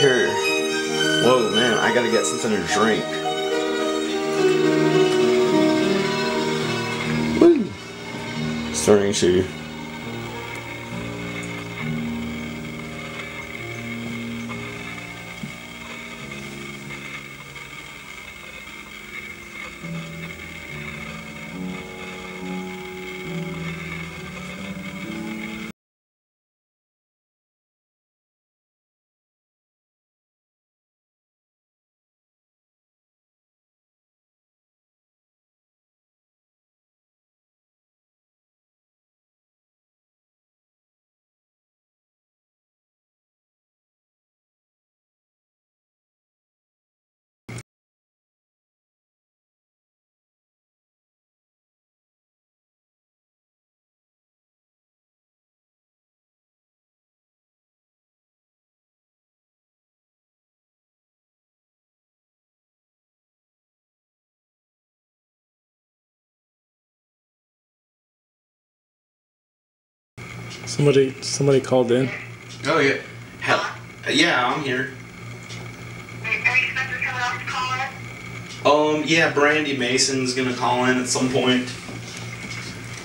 starting. Whoa, man, I gotta get something to drink. Woo! Starting to. Somebody, somebody called in. Oh, yeah. Hell, yeah, I'm here. Are you expecting someone else to call in? Um, yeah, Brandy Mason's gonna call in at some point.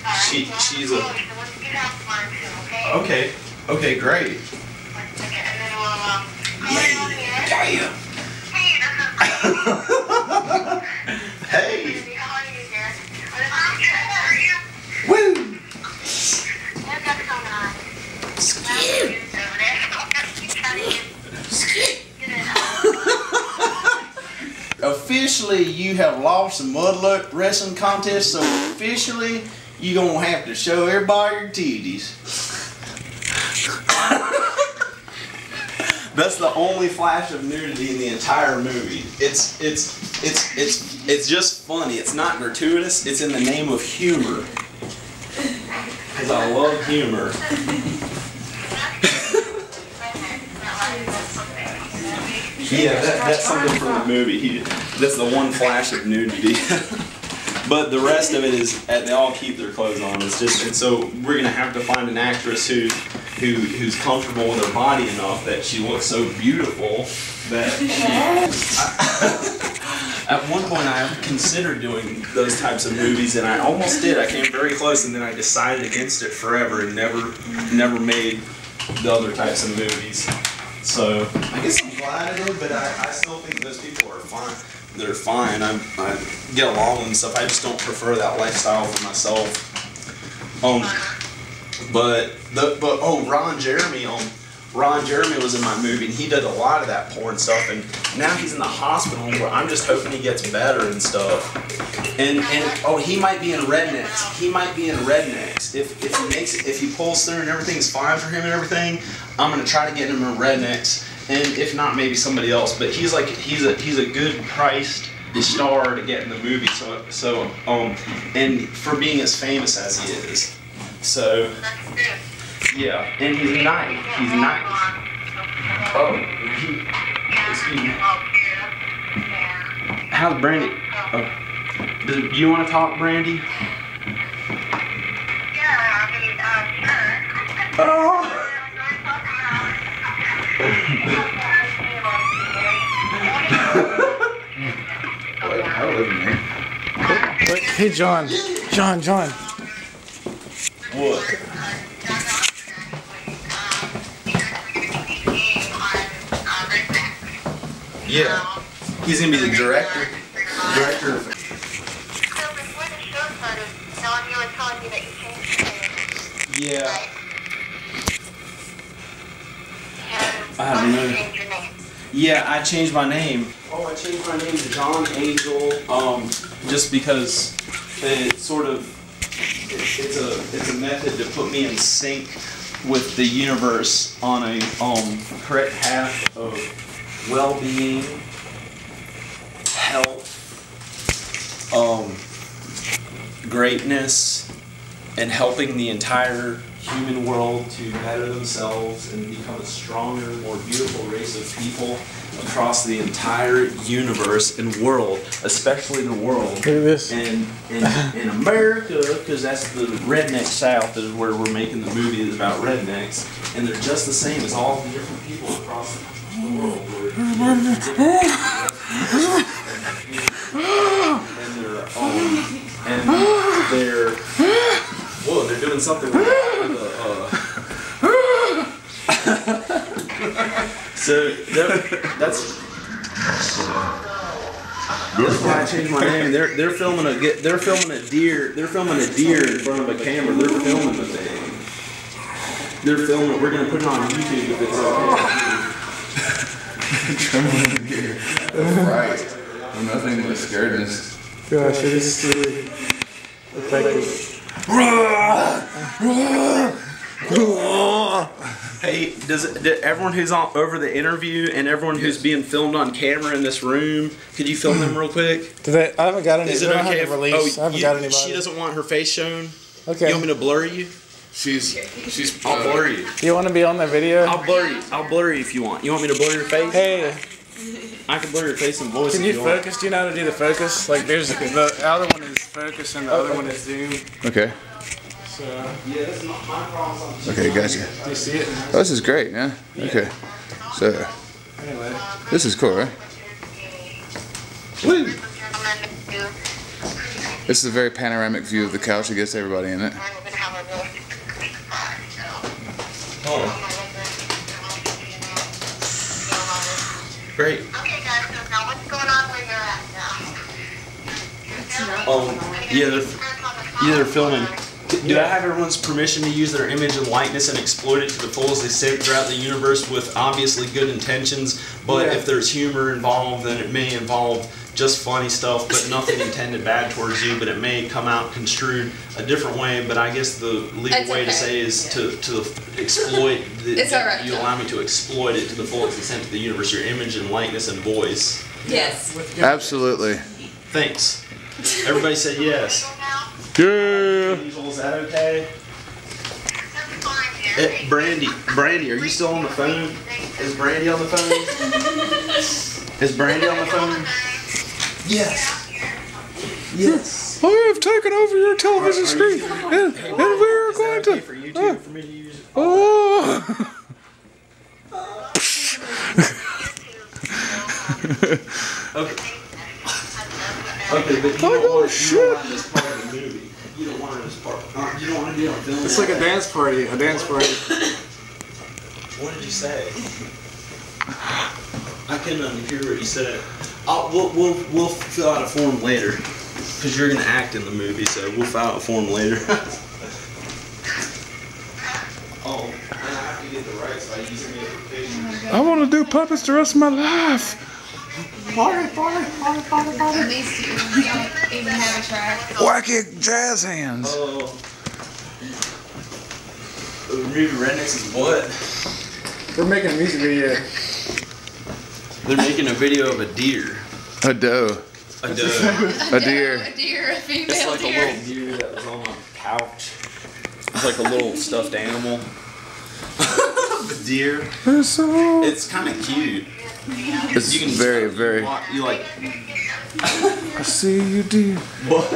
Alright, She- well, she's a- So let's get out tomorrow too, okay? Okay. Okay, great. One second, and then we'll, um, call in on here. Yeah. Hey, this is hey. Brandy. How are you, dear? I'm good. How are you? Woo! What's up going on? Scared. Over there. You trying to get- get it out. Officially you have lost the mud Lu- wrestling contest, so officially you're gonna have to show everybody your titties. That's the only flash of nudity in the entire movie. It's it's it's it's it's just funny. It's not gratuitous. It's in the name of humor. Cause I love humor. Yeah, that, that's something from the movie. He, that's the one flash of nudity. but the rest of it is uh, they all keep their clothes on. It's just and so we're gonna have to find an actress who who who's comfortable with her body enough that she looks so beautiful that she, At one point, I considered doing those types of movies, and I almost did. I came very close, and then I decided against it forever, and never, never made the other types of movies. So I guess I'm glad I did, but I, I still think those people are fine. They're fine. I, I get along and stuff. I just don't prefer that lifestyle for myself. Um, but the but oh Ron Jeremy um Ron Jeremy was in my movie and he did a lot of that porn stuff and now he's in the hospital where I'm just hoping he gets better and stuff. And and oh he might be in Rednecks. He might be in Rednecks. If if he makes it if he pulls through and everything's fine for him and everything, I'm gonna try to get him in Rednecks. And if not, maybe somebody else. But he's like he's a he's a good priced star to get in the movie. So so um and for being as famous as he is. So yeah, and he's nice. He's nice. Oh, he, excuse me. How's Brandy? Oh, do you want to talk, Brandy? Yeah, I mean, uh, sure. Oh. Hey, John. John, John. What? Yeah. He's gonna be the director. Director of. So before the show started, Ellen, you were telling me that you changed your name, Yeah. right? I don't know. change? Yeah, I changed my name. Oh, I changed my name to John Angel. Um, just because it sort of it's a it's a method to put me in sync with the universe on a um correct path of well-being, health, um, greatness, and helping the entire human world to better themselves and become a stronger, more beautiful race of people across the entire universe and world, especially the world. Look at this. And in, in America, because that's the redneck South, is where we're making the movie is about rednecks, and they're just the same as all the different people across the world. And they're um, and they're doing something with the uh, so that, that's that's why I changed my name. They're they're filming a get- they're filming a deer they're filming a deer in front of a camera. They're filming the thing. They're filming. We're gonna put it on YouTube if it's okay. Right. Nothing but scaredness. Gosh, it is really effective. Hey, does, it, did everyone who's on over the interview and everyone who's being filmed on camera in this room, could you film them real quick? Do they, I haven't got any. Is it don't okay have if a release. oh, I haven't you- got anybody. she doesn't want her face shown? okay. You want me to blur you? She's she's I'll uh, blur you. you want to be on the video? I'll blur you. I'll blur you if you want. You want me to blur your face? hey, I can blur your face and voice can if you you want. focus? Do you know how to do the focus? Like, there's the other one is focus and the other one is zoom. Okay. So, Yeah, that's not my problem. Okay, gotcha. do you see it? Oh, this is great, yeah. Okay. So Anyway, this is cool, right? Woo! This is a very panoramic view of the couch. It gets everybody in it. Oh, great. Okay, guys, so now what's going on where you're at now? Um, yeah, they're, yeah, they're filming. Do I have everyone's permission to use their image and likeness and exploit it to the fullest extent throughout the universe with obviously good intentions? But Yeah. if there's humor involved, then it may involve just funny stuff, but nothing intended bad towards you. But it may come out construed a different way. But I guess the legal It's way to say is to to exploit. The, It's all right, You allow me to exploit it to the fullest extent of the universe. Your image and likeness and voice. Yes. Absolutely. Thanks. Everybody said yes. Yeah. Angel, is that okay? That's fine, dear. Eh, Brandy, Brandy, are you still on the phone? Is Brandy on the phone? Is Brandy on the phone? Yes. Yes. I have taken over your television screen, and, and we're Is that going okay to. for YouTube for me to use it? Oh. Okay. Okay, but you don't want you don't want this part movie. You don't want it as part. Uh, you don't want to be on film. it's like a dance party. A dance party. What did you say? I couldn't hear what you said. I'll, we'll, we'll, we'll fill out a form later. Because you're going to act in the movie, so we'll fill out a form later. oh, I have to get the rights by using it for pictures. I want to do puppets the rest of my life. At least you don't even have a track. Wacky jazz hands. Oh. The movie Rednecks is what? We're making a music video. They're making a video of a deer. A doe. A doe. A deer. A deer, a female It's like a little deer that was on my couch. It's like a little stuffed animal. a deer. It's so. It's kind of cute. It's You can very, you very. You like I see you, dear. what?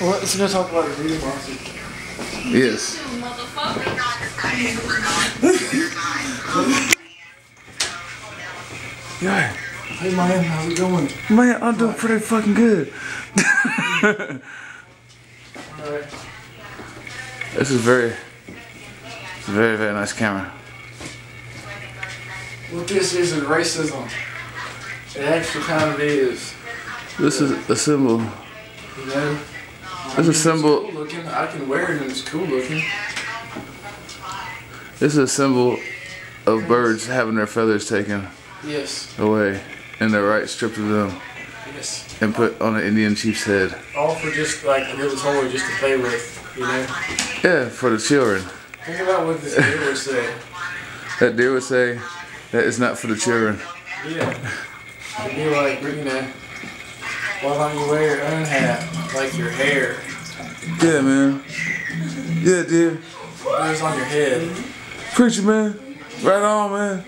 Well, let's go talk about the video monster. Yes. Yeah. Hey, man, how's it going? Man, I'm doing pretty fucking good. Alright. This is very, very, very nice camera. What this is is racism. It actually kind of is. This is a symbol. You know? This is a It's symbol. cool looking. I can wear it and it's cool looking. This is a symbol of birds having their feathers taken Yes. away and their right stripped of them Yes. and put on an Indian chief's head. All for just like a little toy just to play with, you know? Yeah, for the children. Think about what this deer would say. That deer would say, that is not for the children. Yeah. It'd be like, you know, why don't you wear your own hat, like your hair? Yeah, man. Yeah, dude. It was on your head. Preacher, man. Right on, man.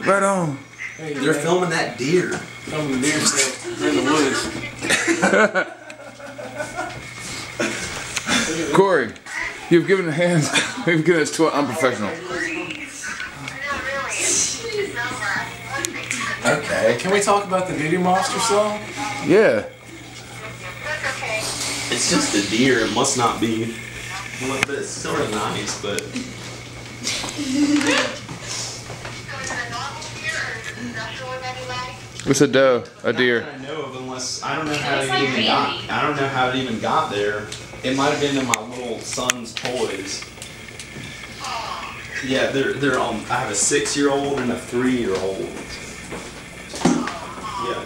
Right on. They're filming that deer. Filming deer in the woods. Cory, you've given a hand. You've given us to an unprofessional. No, really. It's over. One thing. Okay. Can we talk about the Voodoo Monster song? Yeah. Okay. It's just a deer. It must not be. Well, but it's sort of nice, but So a normal deer or is it a special one that you like? It's a doe, a deer. I know of, unless I don't know how it like even got. I don't know how it even got there. It might have been in my little son's toys. Yeah, they're they're um. I have a six-year-old and a three-year-old. Yeah,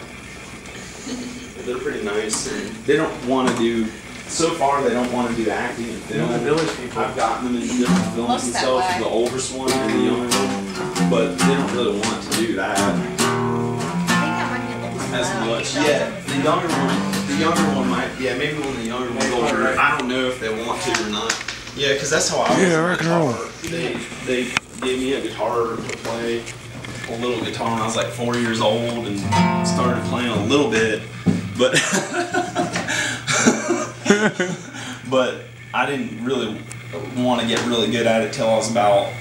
they're pretty nice, and they don't want to do. So far, they don't want to do acting and film. the village people. I've gotten them in different films Looks and that stuff, way. the oldest one and the younger one, but they don't really want to do that I think I might get them as much. Yeah, the younger one, the younger one might, yeah, maybe when the younger one's older, I don't know if they want to or not. Yeah, because that's how I was. Yeah, with rock and roll. guitar. They, they gave me a guitar to play, a little guitar when I was like four years old and started playing a little bit, but, but I didn't really want to get really good at it till I was about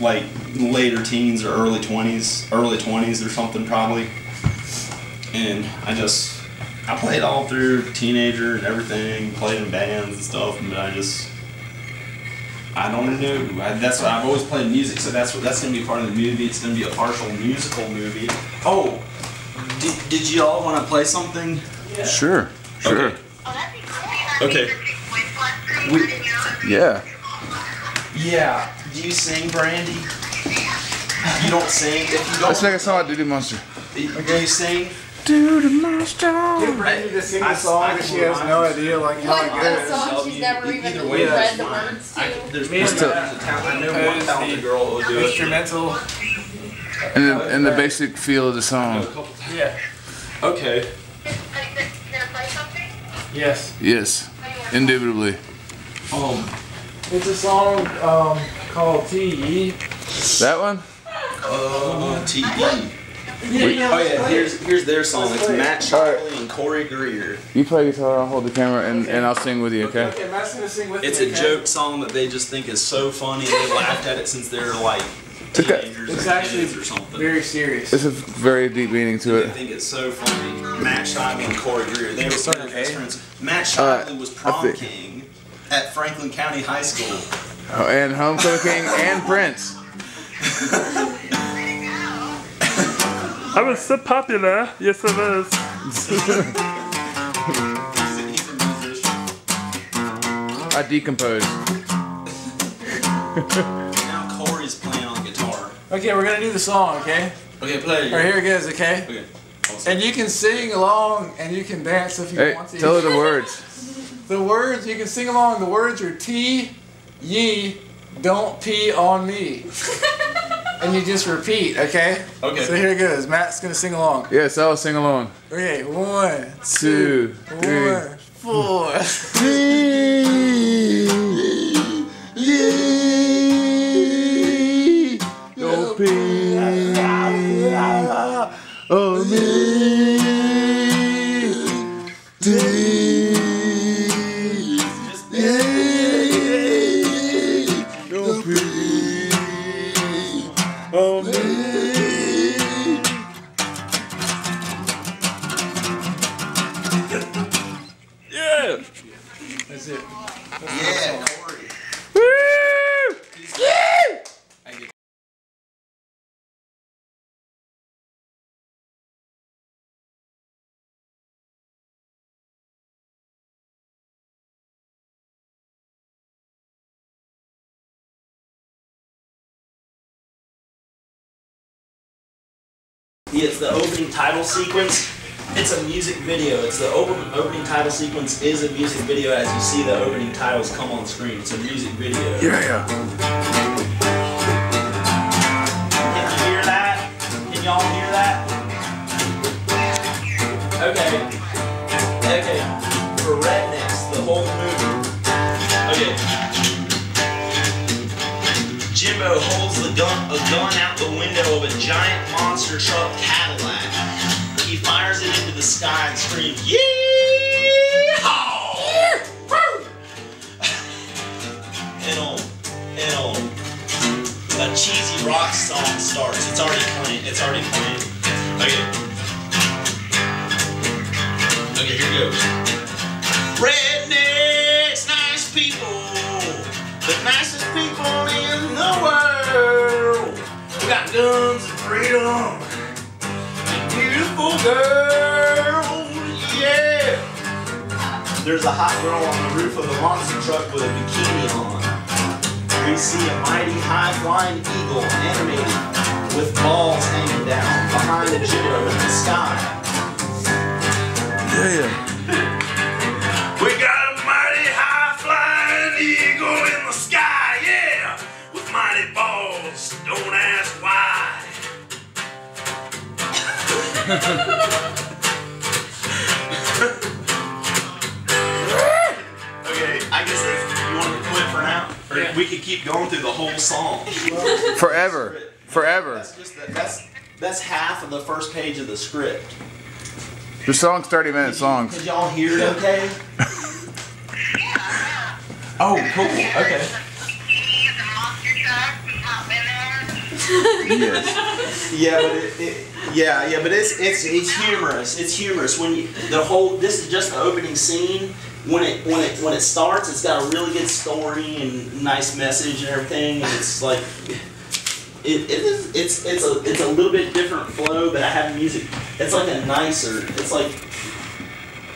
like later teens or early 20s, early 20s or something probably. And I just, I played all through teenager and everything, played in bands and stuff, but I just, I don't know. I, that's what I've always played music, so that's what that's gonna be part of the movie. It's gonna be a partial musical movie. Oh, did, did you all want to play something? Sure. Sure. Okay. Oh, that'd be cool. Okay. We, We- Yeah. Yeah. Do you sing, Brandy? You don't sing. If you don't, Let's make a song about Doo Doo Monster. do you sing? Doo Doo Monster. Get Brandy to sing the song I and she has no idea like how What it goes. song she's never even Either way, read the fine. words I, to? there's, Me and there's a. I know one talented girl who will do. Instrumental. And the, and the basic feel of the song. Yeah. Okay. Are you gonna something? Yes. Yes. Indubitably. Um. It's a song um, called T.E. That one? Uh. T. E. Yeah, yeah. Oh yeah. Here's here's their song. It's. Matt Shively and Cory Greer. You play guitar, I'll hold the camera, and, and I'll sing with you, okay? Okay, Matt's gonna sing with It's me, a okay? joke song that they just think is so funny. They laughed at it since they were like teenagers It's or actually kids or something. very serious. It's a very deep meaning to They it. think it's so funny. Matt Shively and Cory Greer. They were Start best with friends. Matt Uh, was prom think- king at Franklin County High School. Oh, and Homecoming King and Prince. I was so popular. Yes, I was. He's a, he's a musician. I decompose. Now Cory's playing on guitar. Okay, we're gonna do the song, okay? Okay, play. Alright, here it goes, okay? Okay. And you can sing along and you can dance if you Hey, want to. tell her the words. The words, you can sing along. The words are T, ye, don't pee on me. and you just repeat, okay? Okay. So here it goes. Matt's gonna sing along. Yes, I'll sing along. Okay, one, Two, three. one, four. Don't be on me. It's the opening title sequence. It's a music video. It's the open, opening title sequence is a music video as you see the opening titles come on screen. It's a music video. Yeah, yeah. Can you hear that? Can y'all hear that? Okay. Okay. For rednecks, the whole movie. Rambo holds the gun, a gun out the window of a giant monster truck Cadillac. He fires it into the sky and screams, Yeehaw! and um, and um, a cheesy rock song starts. It's already playing. It's already playing. Okay. Okay, here goes. Rednecks, guns and freedom, beautiful girls, yeah. There's a hot girl on the roof of the monster truck with a bikini on. We see a mighty high-flying eagle animated with balls hanging down behind the gyro in the sky. Yeah. Keep going through the whole song. Forever. Forever. That's just the, that's that's half of the first page of the script. The song's 30 minute songs. Did y'all hear it okay? Oh, cool. Okay. He's a monster truck and hop in there. Yes. Yeah, but it, it, yeah, yeah, but it's it's it's humorous. It's humorous when you the whole. This is just the opening scene. When it when it when it starts, it's got a really good story and nice message and everything. And it's like it, it is it's it's a it's a little bit different flow, but I have music. It's like a nicer. It's like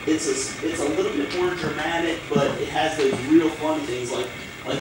it's a it's a little bit more dramatic, but it has those real funny things like